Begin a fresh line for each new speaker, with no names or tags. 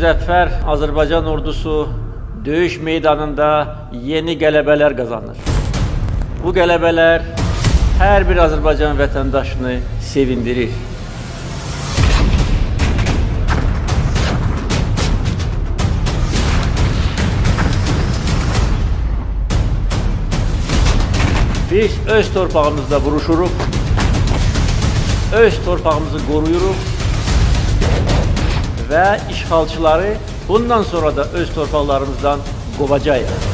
müzəffər Azərbaycan ordusu döyüş meydanında yeni qələbələr qazanır. Bu qələbələr hər bir Azərbaycan vətəndaşını sevindirir. Biz öz torpağımızda vuruşuruq, öz torpağımızı qoruyuruq və işğalçıları bundan sonra da öz torpaqlarımızdan qovacağıq.